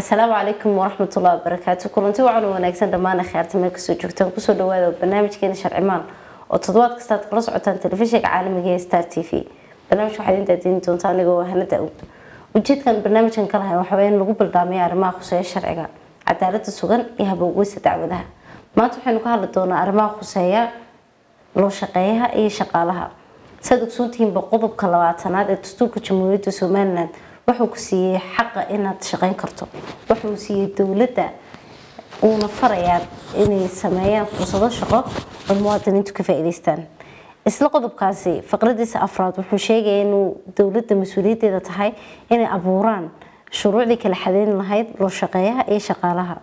asalaamu calaykum waraxmatullahi wabarakaatu kulanti wacan wanaagsan dhammaan akhyaarta meel ka soo joogtaan ku soo dhawaada barnaamijkeena sharcimaan oo toddobaad kasta aad kala socotaan telefishinka caalamiga ee star t v. Barnaamijka waxaad intaa diini doontaa anigoo hanada awd ujeedkan barnaamijkan ka lahay waxaa in lagu baldaamaya arrimaha khuseeya sharciga cadaalada sugan iyo habowgeysa dacwadaha. Maanta waxaynu ka hadli doonaa arrimaha khuseeya loo shaqeeyaha iyo shaqaalaha. Saad ogsoontihiinba qodobka labaatanaad ee dastuurka jamhuuriyadda somalilan wuxuu ku siiyey xaqa inaad shaqeyn karto. Wuxuu siiyey dowladda uuna farayaa inay sameeyaan fursado shaqo oo muwaadiniintu ka faa'iidaystaan. Isla qodobkaasi faqradiisa afraad wuxuu sheegaya inuu dowladda mas'uuliyaddeeda tahay inay abuuraan shuruucdii kala xadeyn lahayd loo shaqeeyaha iyo shaqaalaha.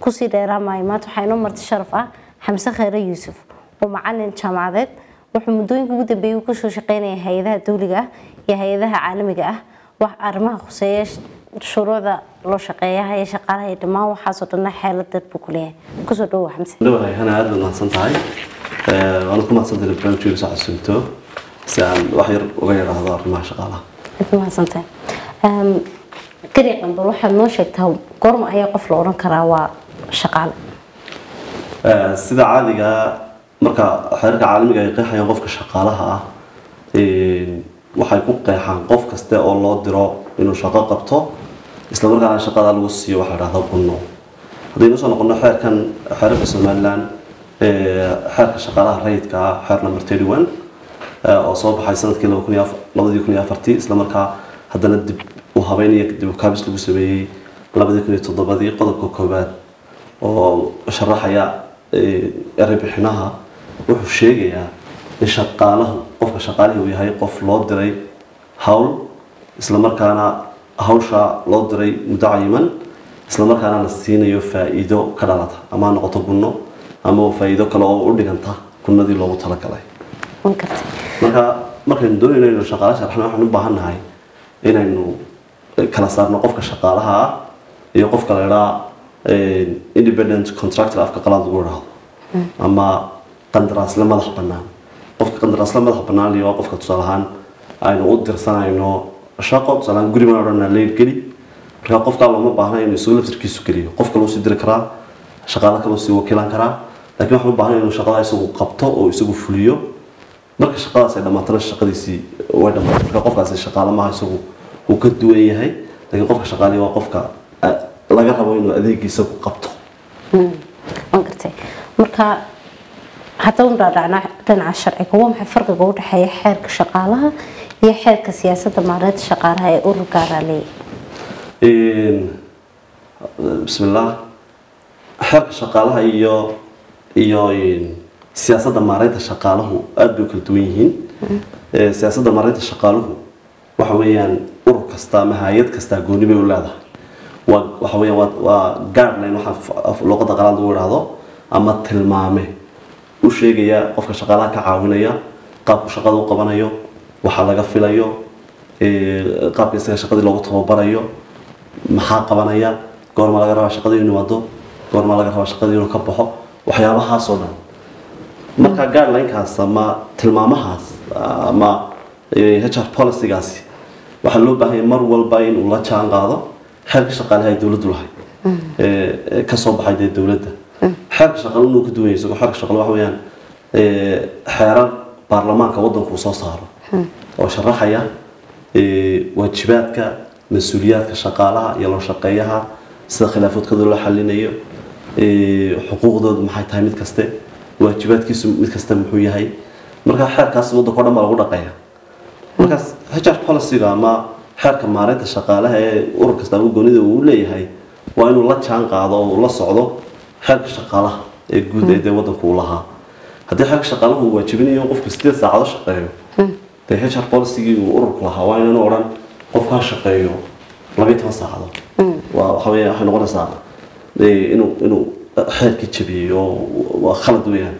Kusii dheeraamaya maanta waxaa inoo marti sharaf ah xamse khayre yuusuf oo macalin jaamacadeed wuxuu muddooyinka ugu dambeeyay uu ka soo shaqeynaya hay'adaha dowliga ah iyo hay'adaha caalamiga ah wax arrimaha khuseeya shuruucda loo shaqeeyaha iyo shaqaalaha iyo dhammaan waxaasoo dhanna xeelad dad buu ku leeyahay. Kusoo xamse dhawahay hana aada baad mahadsan tahay waana ku mahadsantahay barnaamijkeega soo xasuunto si aan wax yar uga yaraahdo arrimaha shaqaalaha. Aad mahadsantahay. Gariiqan bal waxaad noo sheegtaa goorma ayaa qof la odhan karaa waa shaqaale. Sida caadiga marka xeerarka caalamiga ay qeexayaan qofka shaqaalaha ah waxay ku qeexaan qof kaste oo loo diro inuu shaqo qabto isla markaana shaqada lagu siiyo waxaa dhahda bunno. Haddaynu soo noqono xeerkan xeerarka somalilan xeerka shaqaalaha rayidka ah xeer number thirty one oo soo baxay sannadkii labadii kun iyo afartii isla markaa haddana dib u habeyn iyo dib u kaabis lagu sameeyey labadii kun iyo toddobadii qodobka koowaad oo sharaxaya erey bixinaha wuxuu sheegayaa shaqaalahu qofka shaqaalihii uu yahay qof loo diray hawl isla markaana hawsha loo diray muddo cayiman isla markaana la siinayo faa-iido ka dhalata ama ha noqoto gunno ama faa-iido kale oo u dhiganta gunnadii loogu talagalay. Marka markaynu doonayno inaynu shaqaale sharxno waxaan u baahan nahay inaynu kala saarno qofka shaqaalaha ah iyo qofka la idhaa independent contractor afka qalaad lagu idhaahdo ama qandaraasle madax bannaan qofka qandaraasle madax bannaan iyo waa qofka tusaale ahaan aynu u dirsanayno shaqo tusaale ahaan guri baan odhanaa leer geli. Marka qofkaa looma baahna inuu isagu laftirkiisu geliyo. Qof kaloo sii diri karaa shaqaale kaloo sii wakiilan karaa. Laakiin waxaan u baahnay inuu shaqada isagu qabto oo isagu fuliyo. Marka shaqadaas ay dhammaatana shaqadiisii way dhammaatay. Marka qofkaasi shaqaale maaha isagu uu ka duwan yahay laakiin qofka shaqaalihi waa qofka laga rabo inuu adeegiisa ku qabto. Waan gartay. Marka haddaba dhaadhacnaa dhinaca sharciga waa maxay farqiga u dhexeeya xeerka shaqaalaha iyo xeerka siyaasadda maareynta shaqaalaha ee urur gaaraa leeyahay bismillaah xeerka shaqaalaha iyo iyo siyaasadda maareynta shaqaaluhu aada bay kala duwan yihiin siyaasadda maareynta shaqaaluhu waxa weeyaan urur kasta ama hay'ad kasta gooni bay u leedahay waa waxa weeyaan waa guideline waxa luqadda qalaad lagu idhaahdo ama tilmaame u sheegaya qofka shaqaalaha ka caawinaya qaabku shaqada u qabanayo waxa laga filayo qaabka isaga shaqadii loogu tababarayo maxaa qabanaya goorma laga rabaa shaqadii inuu wado goorma laga rabaa shaqadii inuu ka baxo waxyaabahaasoo dhan. Marka guidelinekaas ama tilmaamahaas ama hr policygaasi waxaa loo baahanya mar walba inuu la jaan qaado xeerka shaqaalaha ay dowladdu lahay. Kasoo baxay dee dowladda xeerka shaqaale inuu ka duwan yahay isagoo xeerka shaqaale waxa weeyaan xeerar baarlamaanka waddanku soo saaro. Oo sharaxaya waajibaadka mas'uuliyaadka shaqaalaha iyo loo shaqeeyaha sida khilaafoodkooda loo xalinayo xuquuqdooda maxay tahay mid kaste waajibaadkiisu mid kaste muxuu yahay. Marka xeerkaas waddanka o dhan baa lagu dhaqaya. Markaas hr policyga ama xeerka maareynta shaqaalaha ee urur kasta ama goonida uu leeyahay waa inuu la jaan qaado oo uu la socdo xeerka shaqaalaha ee guud ee dee waddanku uu lahaa. Haddii xeerka shaqaalahu uu waajibinayo in qofku sideed saacado shaqeeyo dee hr policygii uu ururku lahaa waa inaanu odhan qofku ha shaqeeyo labayo toban saacadood waa waxa weya waxay noqonaysaa inuu inuu xeerkii jabiyey oo waa khalad weeyaan.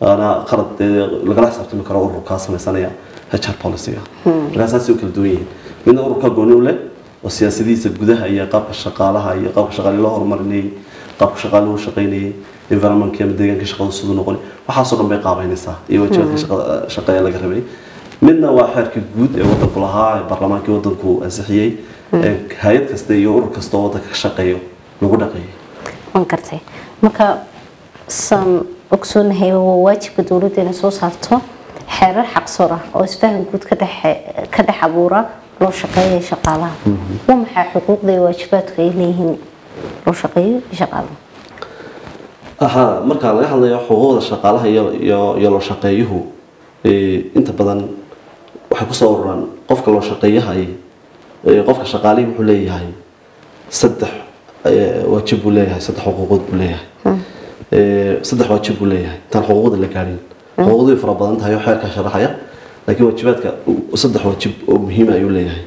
Waana khalad dee lagala xisaabtami karo ururkaa sameysanaya hr policyga. Markaa saasay u kala duwan yihiin midna ururka gooni u leh oo siyaasadihiisa gudaha iyo qaabka shaqaalaha iyo qaabka shaqaale loo horumarinayay qaabka shaqaale loo shaqaynayay environmentka ama deegaanka shaqada siduu noqon waxaasoo dhan bay qaabeynaysaa iyo waajibaadka shaqada shaqeeya laga rabay midna waa xeerka guud ee wadanku lahaa ee baarlamaankii wadanku ansixiyey ee hay'ad kasta iyo urur kasta oo wadanka ka shaqeeyo lagu dhaqeeyay waan gartay marka saan ogsoonahay waa waajibka dowladda inay soo saarto xeerar xaqsoor ah oo isfahan guud ka dhex abuura loo shaqeeya shaqaalaha waa maxay xuquuqda iyo waajibaadka ay leeyihiin loo shaqeeyo iyo shaqaalaha aha marka laga hadlayo xuquuqda shaqaalaha iyo loo shaqeeyuhu ee, inta badan waxay ku soo ururaan qofka loo shaqeeyahay ee, qofka shaqaalihii wuxuu leeyahay saddex waajib buu leeyahay saddex xuquuqood buu leeyahay. Ee, saddex waajib buu leeyahay. Intaan xuquuqda la gaarin. Xuquuqdu way fara badan tahay oo xeerka sharaxaya laakiin waajibaadka saddex waajib oo muhiima ayuu leeyahay.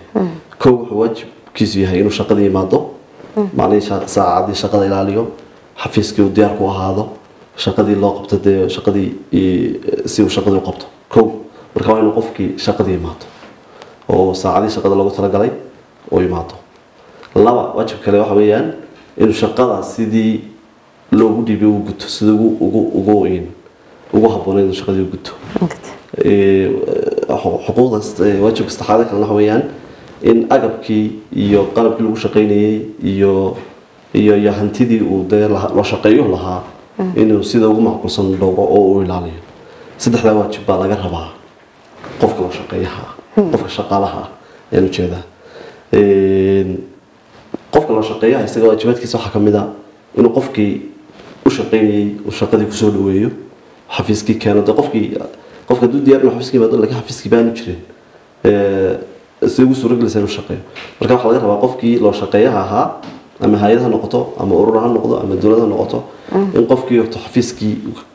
Kow wuxuu waajibkiisu yahay inuu shaqada yimaado sha- saacadii shaqada ilaaliyo xafiiskii uu diyaar ku ahaado shaqadii loo qabto dee shaqadii si uu shaqadii u qabto. Kow marka waa inuu qofkii shaqadii yimaado oo saacadii shaqada loogu talagalay oo yimaado laba waajib kale waxa weeyaan inuu shaqada sidii loogu dhiibay uu guto sida ugu ugu habboonayd inuu shaqadii u guto. Xuquuqda waajibka saddexaad kalena waxa weeyaan in agabkii iyo qalabkii lagu shaqaynayay iyo iyo hantidii uu dee laha- loo shaqeeyo lahaa inuu sida ugu macquulsan dhowro oo uu ilaaliyo. Saddexdaa waajib baa laga rabaa qofka loo shaqeeyaha ah qofka shaqaalaha ah ayaan u jeedaa qofka loo shaqeeyaha isaga waajibaadkiisa waxaa ka mid a inuu qofkii u shaqaynayay uu shaqadii ku soo dhaweeyo xafiiskii keeno. Dee qofkii qofka hadduu diyaar inuu xafiiskii yimaado laakiin xafiiskii baanu jirin si ugu inuu shaqeeyo marka waxaa laga rabaa qofkii loo shaqeeyaha ahaa ama hay'ad ha noqoto ama urur ha noqdo ama dowlad ha noqoto in qofkii horto xafiiskii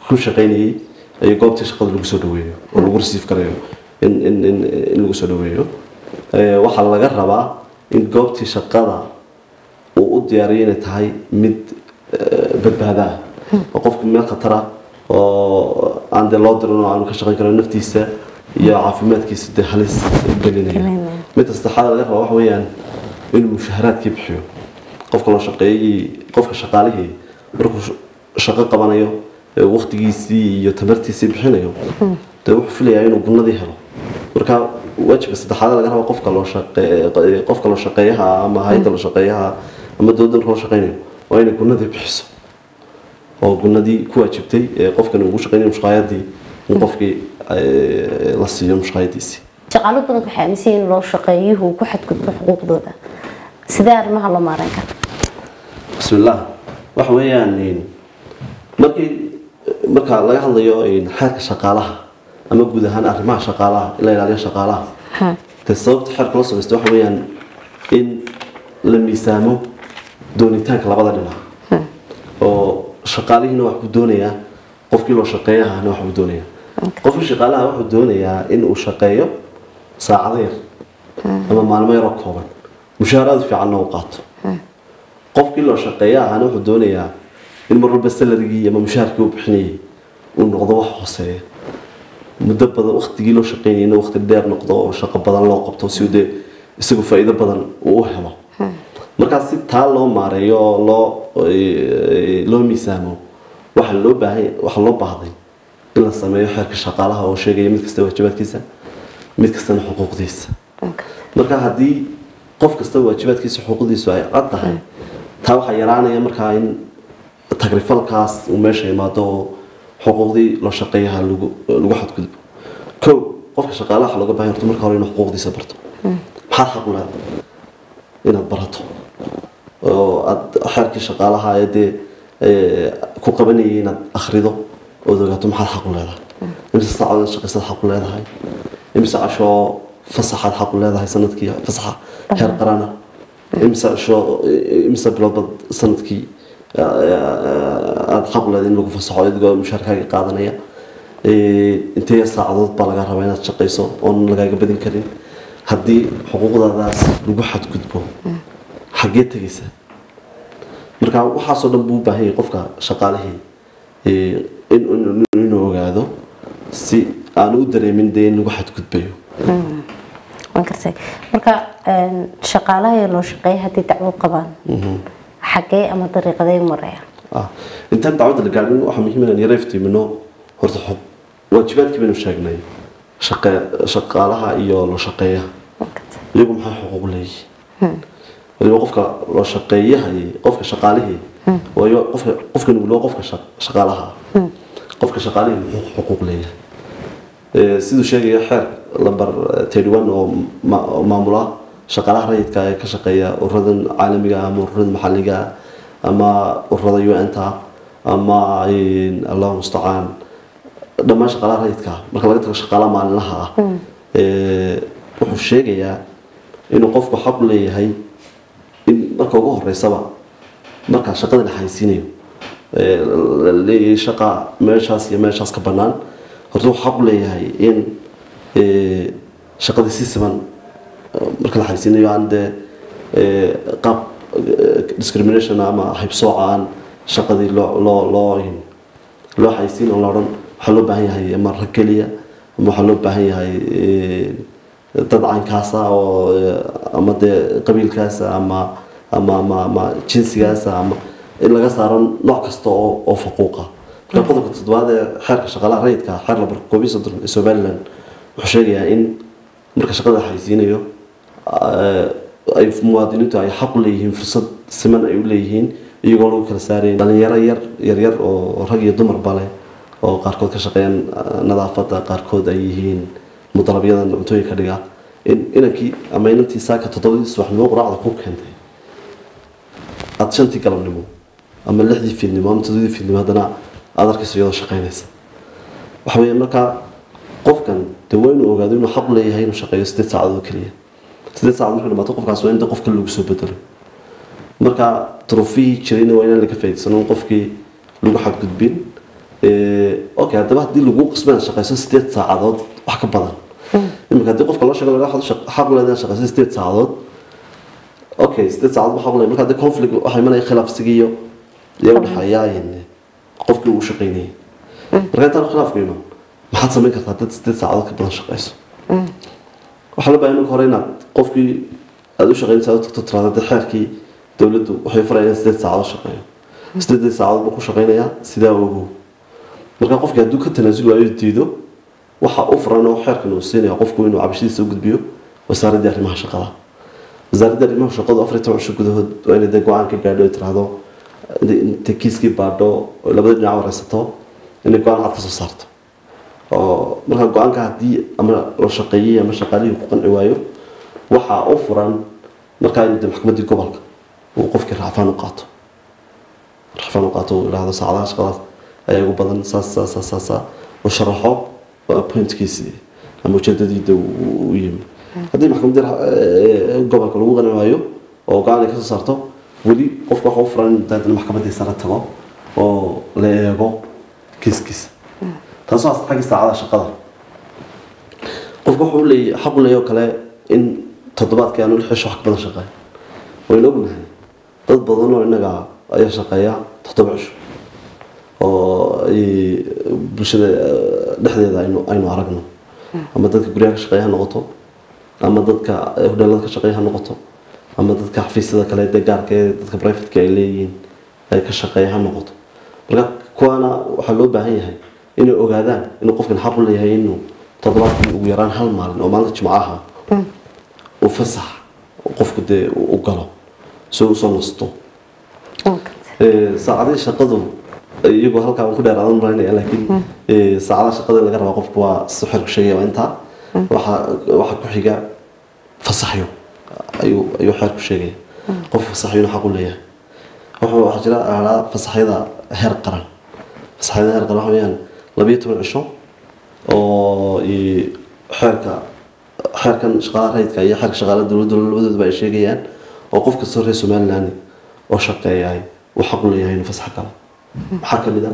ku shaqaynayay ay goobtii shaqada lagu soo dhaweeyo oo lagu rasiif karayo in in in in lagu soo dhaweeyo. Ee, waxaa laga rabaa in goobtii shaqada uu u diyaariyay inay tahay mid eh, badbaado ah. Oo qofku meel khatar ah oo aan dee loo dirin oo aanu ka shaqayn karin naftiisa iyo caafimaadkiisa dee halis gelinaya Midda saddexaad laga rabaa waxa weeyaan inuu mushaharaadkii bixiyo. Qofka loo shaqeeyay qofka shaqaalihii markuu sh- shaqo qabanayo waqtigiisii iyo tamartiisii bixinayo dee wuxuu filayaa inuu gunnadii helo. Marka waajibka saddexaad laga rabo qofka loo shaqe qofka loo shaqeeyaha ama hay'adda loo shaqeeyaha ama dowladda loo shaqeynayo waa inay gunnadii bixiso. Oo gunnadii ku waajibtay ee qofkan ugu shaqeynayo mushqaayadii in qofkii la siiyo mushqaayadiisii shaqaalo badan waxay aaminsan yihiin loo shaqeeyuhu ku xadgudbo xuquuqdooda. Sidee arrimaha loo maaran kara bismillaah waxa weeyaan markii marka laga hadlayo xeerka shaqaalaha ama guud ahaan arrimaha shaqaalaha in la ilaaliyo shaqaalaha sababta xeerka loo samaysto waxa weeyaan in la miisaamo doonitaanka labada dhinac. Oo shaqaalihiina wax ku doonayaa qofkii loo shaqeeyahana wax ku doonayaa. Qofkii shaqaalaha wuxuu doonayaa in uu shaqeeyo saacado yar. Ama maalmo yaroo kooban. Mushaaraad fiicanna uu qaato. Qofkii loo shaqeeya ahana wuxuu doonayaa in mar walba salarigii ama mushaharkii uu bixinayay uu noqdo wax hooseeya. Muddo badan waqtigii loo shaqeynayay inuu waqti dheer noqdo oo shaqo badan loo qabto si dee isagu faa'iido badan uu u helo markaa si taa loo maareeyo oo loo loo miisaamo waxa loo baahay waxa loo baahday in la sameeyo xeerka shaqaalaha oo sheegaya mid kasta waajibaadkiisa mid kastana xuquuqdiisa. Marka haddii qof kasta waajibaadkiisa xuquuqdiisu ay cad tahay taa waxaa yaraanaya markaa in tagrifalkaas uu meesha imaado oo xuquuqdii loo shaqeeyaha lagu xadgudbo. Kow qofka shaqaalaha waxaa looga baahan horta marka hore inuu xuquuqdiisa barto. Maxaad xaq u leedahay inaad barato. Oo aad xeerkii shaqaalaha ee dee ee, ku qabanayay inaad akhrido ood ogaato maxaad xaq u leedahay imise saacadood shaqaysaad xaq u leedahay imise cashoo fasaxaad xaq u leedahay sannadkii fasaxa heer qarana imise cashoo imise biloodbad sannadkii aada xaq u leedahay in lagu fasaxo adigoo mushaarkaaga qaadanaya Ee, intee saacadood baa laga rabaa inaad shaqayso oon lagaaga badin karin haddii xuquuqdaadaas lagu xadgudbo xaggee tegaysa marka waxaasoo dhan buu u baahan yahay qofka shaqaalihii inuu ogaado si aanu u dareemin dee in lagu xadgudbayo. Kartay marka shaqaalaha loo shaqeeya haddii dacwo qabaan xaggee ama dariiqaday marayaan ah intaan dacwadda la gaadhin waxaa muhiim inaan yara iftiimino horta xog. Waajibaadkii baynu sheegnay shaqaalaha iyo loo shaqeeyaha iyagu maxay xuquuq leeyihiin waliba qofka loo shaqeeyaha iyo qofka shaqaalihii waayo qofka qofka nugul waa qofka shaq- shaqaalaha. Ah. Qofka shaqaalihii muxuu xuquuq leeyahay. Ee, siduu sheegaya xeer lambar thirty one oo ma- oo maamula shaqaalaha rayidka ee ka shaqeeya ururadan caalamiga ah ama ururada maxalliga ah ama ururada un-ta ama een, allahu mustacaan dhammaan shaqaalaha rayidka ah marka laga tago shaqaalaha maalinlaha ah ee, wuxuu sheegayaa inuu qofku xaq leeyahay in marka ugu horeysaba markaa shaqada la haysiinayo leeyahay shaqa meeshaas iyo meeshaas ka bannaan. Horta xaq u leeyahay in shaqadii si siman marka la haysiinayo aan dee ee, qaab discrimination ama haybsooca aan shaqadii loo loo loo haysiin oo la odhan waxaa loo baahan yahay ama rag keliya ama waxaa loo baahan yahay dad caynkaasa oo ama dee qabiilkaasa ama ama ama ama jinsigaasa ama in laga saaro nooc kasta oo faquuqa marka qodobka toddobaad ee xeerka shaqaalaha rayidka xeer lambar koob iyo ee somaliland wuxuu sheegayaa in marka shaqada la haysiinayo ee, ay muwaadiniintu ay xaq u leeyihiin fursad siman ay u leeyihiin iyagoo lagu kala saarayn dhalinyaro yar yaryar oo rag iyo dumarba leh oo qaarkood ka shaqeeyaan ah, nadaafadda qaarkood ay yihiin mudarabyadan cuntooyinka dhiga. In inankii ama inantii saaka toddobadii subaxnimo quraacda ku keentay. Aada shantii galabnimo ama lixdii fiidnimo ama toddobadii fiidnimo haddana aada arkayso iyadoo shaqeynaysa waxa weeye markaa qofkan dee waa inuu ogaado inuu xaq leeyahay inuu shaqeeyo sideed saacadood oo keliya. Sideed saacadood markay dhamaato qofkaas waa in dee qof kale lagu soo bedelo. Marka trofihii jirayna waa inaan laga faa'iidsano qofkii lagu xadgudbin. Okay haddaba haddii lagu qismana shaqeyso sideed saacadood wax ka badan. Iminka haddii qofka loo sheego laga xaq leedahay inaad shaqeyso sideed saacadood. Okay sideed saacadood xaq u leedahay marka haddii conflict waxaa imanaya khilaaf isigiiyo iyo een, qofkii uu shaqeynayay marka intaan khilaafku iman maxaad samayn kartaa dad sideed saacadood ka badan shaqeyso waxaa loo baahan marka hore inaad qofkii aada u shaqeynaysa aad u tagto tiraahdo dee xeerkii dowladdu waxay farayaan sideed saacadood shaqeeyo sideedii saacadood buu ku shaqeynayaa sidaa ogow marka qofkii hadduu ka tanaasuli waayo diido waxa u furan oo xeerkan uu siinaya qofku inuu cabashadiisa u gudbiyo wasaaraddii arrimaha shaqada wasaaradda arrimaha shaqadu afar iyo toban cisho gudahood waa inay dee go'aan ka gaadho tiraahdo intay kiiskii baadho labada dhinac wareysato inay go'aan cad ka soo saarto. Oo marka go'aanka haddii ama la shaqeeyey ama shaqaalihii ku qanci waayo waxaa u furan markaa in dee maxkamaddii gobolka uu qofkii raacfaan u qaato. Raacfaan u qaato uu saacadaha shaqadaas ayaa ugu badan saas saas sharaxo waa pointkiisii ama ujeedadiida u yimi haddii maxkamadda eh, gobolka lagu qani waayo oo go'aan ay ka soo saarto weli qofka waxa u furan in daadana maxkamaddii sare tago oo la eego kiiskiisa taasoo as xagga saacadaha shaqada. Qofka wuxuu leeyahay xaq u leeyahay oo kale in toddobaadkii aanu lix cisho wax ka badan shaqeyn waynu ognahay. Dad badan oo innaga ayaa shaqeeya toddoba cisho oo bulshada eh, dhexdeeda aynu aynu aragno. Ama dadka guryaha ka shaqeeya ha noqoto ama dadka hodheelada ka shaqeeya ha noqoto ama dadka xafiisyada kale dee gaarka ee dadka privateka ay leeyihiin ay ka shaqeeya ha noqoto. Marka kuwaana waxaa loo baahan yahay inay ogaadaan inuu qofkan xaq u leeyahay inuu toddobaadkii ugu yaraan hal maalin oo maalinta jimcaha uu fasax qofku dee u galo si uu u soo nasto. Ee, saacadihii shaqadu iyagoo halkaa aan ku dheeraadan maranaya laakiin ee, saacadaha shaqada laga rabaa qofku waa si xerku sheegaya intaa waxaa waxaa ku xiga fasaxyo ayuu ayuu xeerku sheegaya qof fasaxyo inuu xaq u leeyahay. Wuxuu waxaa jira ahaa fasaxyada heer qaran. Fasaxyada heer qaran waxa weeyaan labiyo toban cisho oo xeerka xeerkan shaqaalaha rayidka iyo xeerka shaqaalaha dowladda labadooduba ay sheegayaan oo qof kastoo reer somaliland oo shaqeeyahay uu xaq u leeyahay inuu fasax galo. Waxaa ka mid a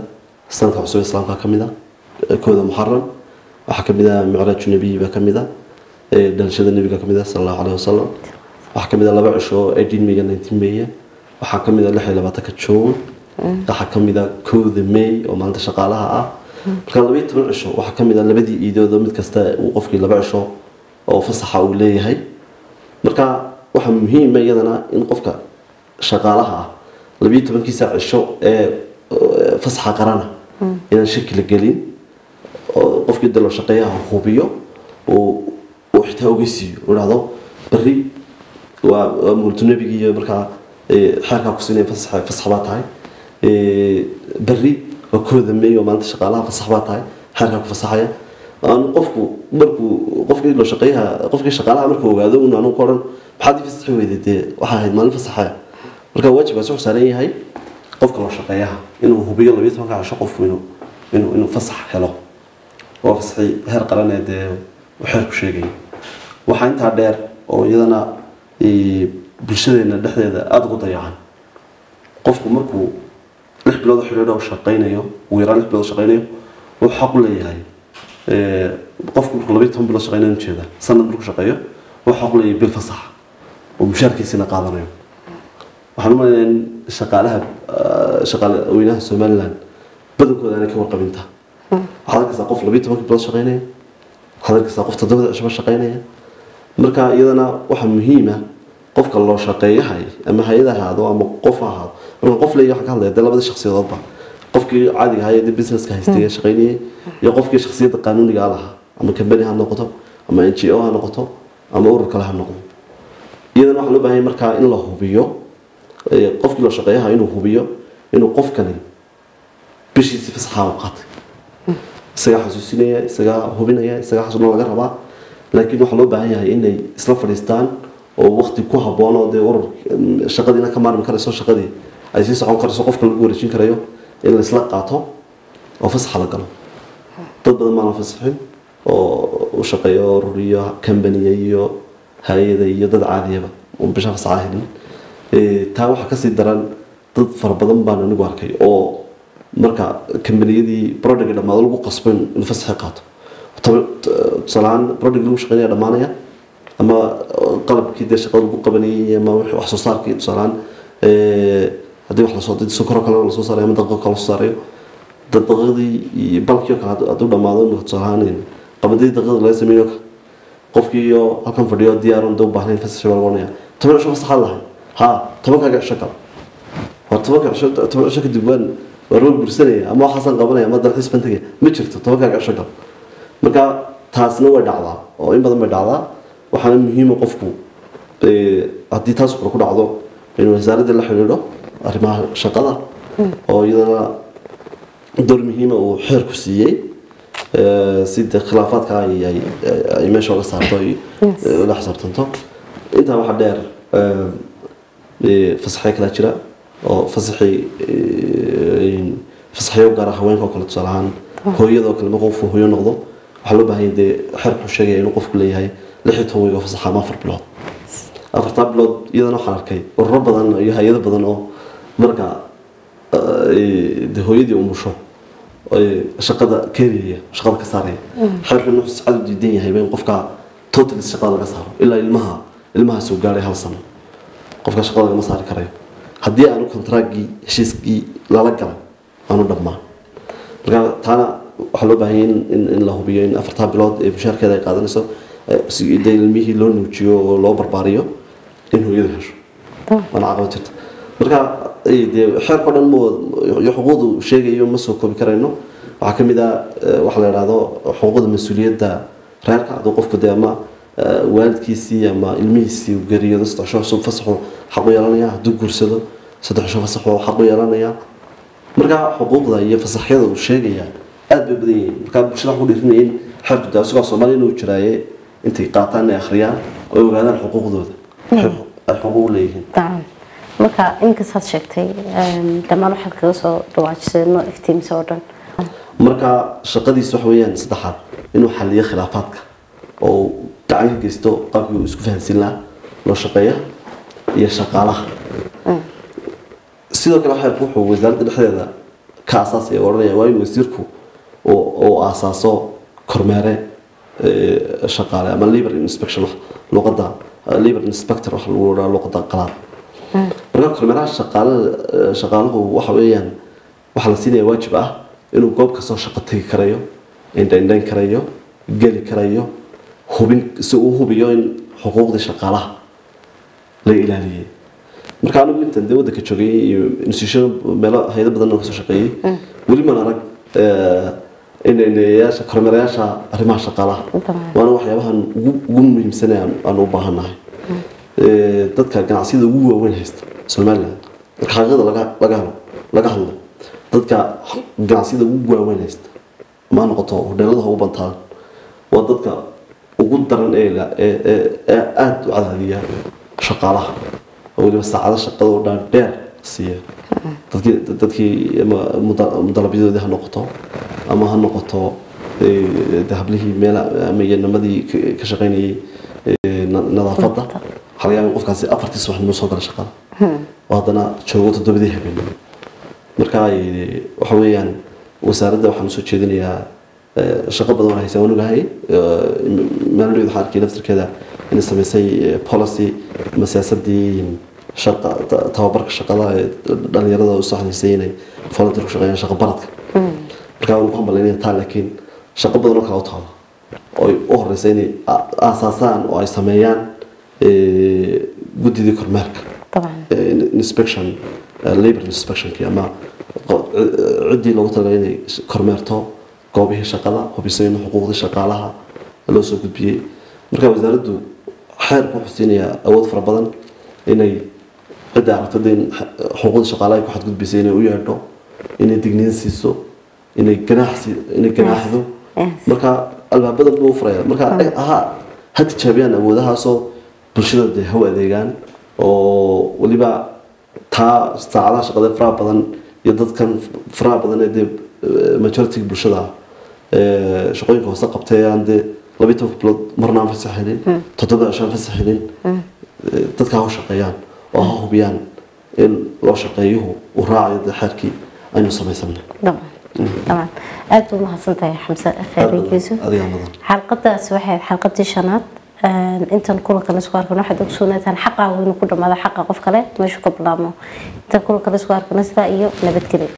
sanadka cusub islaamka ka mid a kooda muxaram waxaa ka mid a micraaju nebiyi baa ka mid a dhalashada nebiga ka mid a sala allahu caleyhi wasalam waxaa ka mid a laba cisho may may waxaa ka mid a lix iyo labaatanka june. Waxaa ka mid a kooda may oo maalinta shaqaalaha ah. Marka laba iyo toban cisho waxaa ka mid a labadii iidood oo mid kasta uu qofkii laba cisho oo fasaxa uu leeyahay. Marka waxaa muhiima iyadana in qofka shaqaalaha ah labiyo tobankiisa cisho ee fasaxa qarana. Inaan shaki la gelin oo qofkii dalo shaqeeyaha hubiyo uu xitaa ogeysiiyo uu dhahdo berri waa waa multunebigii iyo markaa ee, xeerkaa ku siinaya fasax tahay. Ee, berri waa kooda oo maalinta shaqaalaha fasax tahay xeerkaa ku fasaxaya. Qofku markuu qofkii loo shaqeeyaha qofkii shaqaalaha markuu ogaado un anugu ka odhan maxaad ii fasaxi weyday dee waxaa ahayd maalin fasaxaya. Marka waajibkaasi wuxuu saaran yahay qofka loo shaqeeyaha inuu hubiyo labiyo tobanka casho qofku inuu inuu fasax helo. Waa fasaxi heer qaran ee dee uu xeerku sheegaya waxaa intaa dheer oo iyadana bulshadeena dhexdeeda aada ugu dayacan qofku markuu lix bilood oo xidhiidh shaqaynayo ugu yaraan lix bilood oo shaqaynayo wuxuu xaq u leeyahay ee, qofku markuu labiyo toban bilood shaqaynayo ujeeda sanad markuu shaqeeyo wuxuu xaq u leeyahay bil fasax oo mushaarkiisina qaadanayo. Waxaan u in shaqaalaha ah, shaqaale weynaha somaliland badankooda aanay ka warqabinta. Waxaad arkaysaa qof labiyo tobankii bilood shaqaynaya waxaad arkaysaa qof toddobada cishaba shaqaynaya. Marka iyadana waxaa muhiima qofka loo shaqeeyahay ama hay'ad ha ahaado ama qof ha ahaado marka qof leeyahay waxaan ka hadlaya dee labada shakhsiyadoodba qofkii caadiga ahaa ee businesska haystay ee shaqaynayay iyo qofkii shakhsiyadda qaanuuniga ah lahaa ama company ha noqoto ama n g o ha noqoto ama urur kale ha noqdo iyadana waxaa loo baahan yahay markaa in la hubiyo qofkii loo shaqeeyaha inuu hubiyo inuu qofkani bishiisi fasaxa u qaatay. Isagaa xasuusinaya isagaa hubinaya isagaa xasuuna laga rabaa. Laakiin waxaa loo baahan yahay inay isla fadhiistaan oo waqti ku habboon oo dee urur shaqadiina ka maarmi karayso shaqadii ay sii socon karayso qofka lagu wareejin karayo in la isla qaato oo fasaxa la galo. Dad badan maana fasaxin oo u shaqeeya urur iyo kambaniya iyo hay'ada iyo dad caadiyaba bisha fasaxa helin. Ee, taa waxaa ka sii daran dad fara badan baan anigu arkay oo marka kambaniyadii productga dhammaado lagu qasbo in fasaxi qaato. Toba- t- tusaale ahaan productga lagu shaqeynaya dhammaanaya ama qalabkii dee shaqada lagu qabanayay ama wax soo saarkii tusaale ahaan ee, haddii wax la soo sokoro kale la soo saarayo ama daqiiqo kale la soo saarayo daqiiqadii iyo balkii kale hadduu- imika tusaale ahaan qamadadii daqiiqada laga sameeyo kale qofkii halkan fadhiyo diyaaron dee u baahnayn toban cisho fasaxaad lahay. Ha tobankaaga cisho kale war tobanka cisho toban cisho kadib waan waa roog bursanaya ama waxaasaan qabanaya ama dalxiis baan ma jirto tobankaaga cisho kale marka taasna way dhacdaa oo in badan bay dhacdaa waxaana muhiima qofku ee, haddii taas kale ku dhacdo inuu wasaaradda la xidhiidho arrimaha shaqada oo iyadana door muhiima uu xeerku siiyey ee, si dee khilaafaadka ay meesha uga saarto ula xisaabtanto intaa waxaa dheer ee, ee, fasaxyo kala jira oo fasaxii ee, fasaxyo gaara haweenka oo kale tusaale ahaan hooyadoo kale marka qofku hooyo noqdo waxaa loo baahan yahay dee xeerku sheegaya inuu qofku leeyahay lix iyo toban wiig oo fasaxa ama afar bilood. Afartaa bilood iyadana waxaan arkay ururo badan iyo hay'ado badan oo marka ee, dee hooyadii umusho shaqada keenaya shaqada ka saaraya xeerkan wuxuu si cad u diidan yahay in qofka total shaqada laga saaro ilaa ilmaha ilmahaas uu gaaray hal sano. Qofka shaqada lagama saari karayo. Haddii aanu kontraagii heshiiskii lala galay aanu dhammaan. Marka taana waxaa loo baahan yahay in, la hubiyo in afartaa bilood ee mushaarkeeda ay qaadanayso. eh, ilmihii loo nuujiyo oo loo barbaariyo in hooyadu hesho waana caqabad jirta marka eh, dee xeerka o dhan iyo xuquuqdu sheegayo ma soo koobi karayno waxaa ka mid ah eh, waxa la idhaahdo xuquuqda mas'uuliyadda reerka hadduu qofku dee ama eh, waalidkiisii ama ilmihiisii uu geeriyoodo saddex cusub fasaxu xaq u yeelanaya hadduu guursado saddex sho fasaxu xaq u yeelanaya marka xuquuqda iyo fasaxyada uu sheegaya aad bay badan yihiin marka bulshada waxaan ku dhiirinaya in xeerku daa isagoo soomaaliya inuu jiraaye intay qaataan inay akhriyaan oo ay ogaadaan xuquuqdooda ay xuquuq leeyihiin. Marka inkasaad sheegtay dhammaan waxaad kaga soo dhawaajisay noo iftiimisa oo dhan? Marka shaqadiisa waxa weeyaan saddexaad. Inuu xaliyo khilaafaadka. Oo gacan ka geysto qaabkii uu isku fahansin lahaa loo shaqeeya iyo shaqaalaha. Sidoo kale xeerku wuxuu wasaaradda dhexdeeda ka asaasaya oo odhanaya waa in wasiirku uu aasaaso kormeere. ee, shaqaale ama labor inspection wax luqadda labor inspector wax lagu odhaa luqadda qalaad. Marka kormeeraha shaqaalaha shaqaaluhu waxa weeyaan waxaa la siinaya waajib ah inuu goob kastoo shaqo tegi karayo indhaindhayn karayo geli karayo hubin si uu hubiyo in xuquuqdii shaqaalaha la ilaaliyay. Marka anigu intan dee waddanka joogay iyo institution meelo hayado badan oo ka soo shaqeeyey weli maan arag eh, inayaasha kormeerayaasha arrimaha shaqaalaha. Waana waxyaabahan ugu muhiimsanay aan u baahannahay Ee, dadka ganacsiyada ugu waaweyn haysta somaliland marka xaqiiqada laga hadlo dadka ganacsiyada ugu waaweyn haysta ma noqoto hodheelada ha u bantaan waa dadka ugu daran ee aada u cadaadiya shaqaalaha. Oo weliba saacado shaqada oo dhan dheer siiya dadkii mudalabyadooda ha noqoto ama ha noqoto ee, de hablihii meel ama yanamadii ka- shaqaynayay na- nadaafadda. Waxaa laga yaabaa in qofkaasi afartii subaxnimo soo gala shaqada. Oo haddana joogo toddobadii habeenimo marka ee, waxa weeyaan wasaaradda waxaan soo jeedinayaa ee, shaqo badan oo haysa waan ogahay waxaan arkay laftirkeeda inay samaysay policy ama siyaasadii shaqa ta- tababarka shaqada dhalinyarada u saxdaysay inay volunteer ku shaqeeyaan shaqo baradka markaaqabaltaa laakiin shaqo badan oo kala taalo. Ooy u horeysa inay aasaasaan oo ay sameeyaan eh, guddidii kormeerka. Eh, inspection eh, labor inspectionki ama ciddii loogu talagalay inay kormeerto goobihii shaqada hubiso xuquuqdii shaqaalaha loo soo gudbiyey. Marka wasaaraddu xeer ku xusiinayaa awood fara badan inay cidda aragtada in xuquuqdii shaqaalaha ku xadgudbaysay inay u yeedho inay digniin siiso inay ganaaxsi inay ganaaxdo. Yes. marka albaabada buu furaya marka ha ha tijaabiyaan awoodahaasoo bulshada dee ha u adeegaan oo weliba taa saacadaha shaqada faraha badan iyo dadkan faraha badan ee dee eh, majority bulshada shaqooyinka hoose aan dee labiyi tobanka bilood marna aan fasax helin toddoba cisho aan fasax helin eh, dadka ha u shaqeeyaan oo ha hubiyaan in loo shaqeeyuhu uu raacayo dee xeerkii aynu samaysanay طبعا طبعا aad u mahadsantahay xamse khayrigiisu adigaa mudan xalqadaasi waxay ahayd xalqadii shanaad intan kulankan isku arkan waxaad ogsoonataan xaqaa weynu ku dhamaada xaqa qof kale meeshu ka bilaabmo intan kulankan isku arkana sidaa iyo nabadgelyo